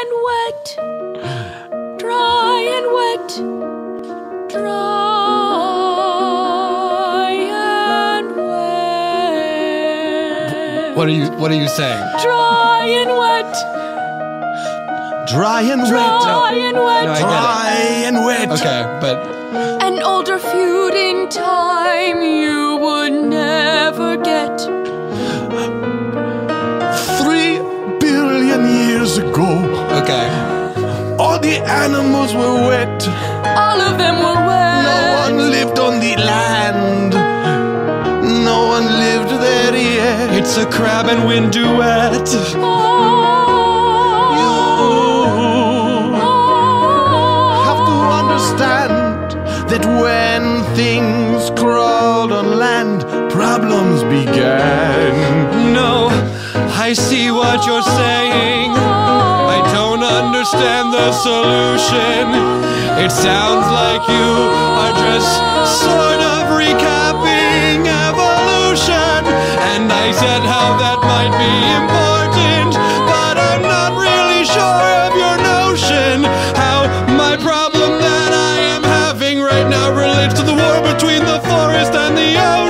and wet. Dry and wet. Dry and wet. What are you What are you saying? Dry and wet. Dry and Dry wet. and wet. No, Dry and wet. Okay, but An older feud in time the animals were wet. All of them were wet. No one lived on the land. No one lived there yet. It's a crab and wind duet. Oh. have to understand that when things crawled on land, problems began. No, I see what you're saying. Understand the solution. It sounds like you are just sort of recapping evolution. And I said how that might be important, but I'm not really sure of your notion. How my problem that I am having right now relates to the war between the forest and the ocean.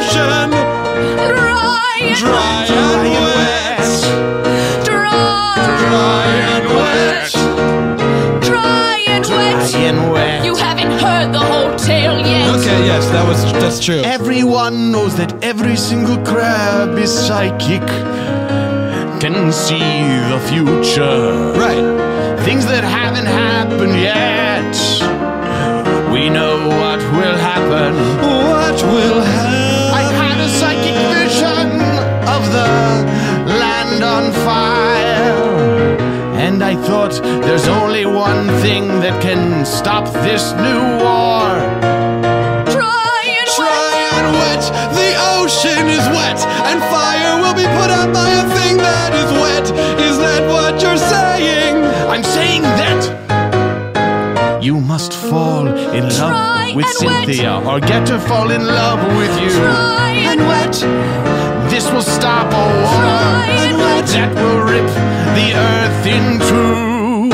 And wet. wet. You haven't heard the whole tale yet. Okay, yes, that was that's true. Everyone knows that every single crab is psychic, can see the future. Right. Things that haven't happened yet. We know what will happen. I thought there's only one thing that can stop this new war. Dry and Dry and wet. The ocean is wet, and fire will be put out by a thing that is wet. Is that what you're saying? I'm saying that you must fall in love Dry with and wet. Cynthia or get to fall in love with you. Dry and wet. This will stop a war Dry and wet. that will rip the earth in two.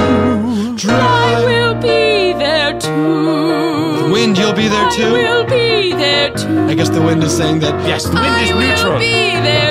I will be there too. Wind, you'll be there too. I too. will be there too. I guess the wind is saying that Yes, the wind I is will neutral. be there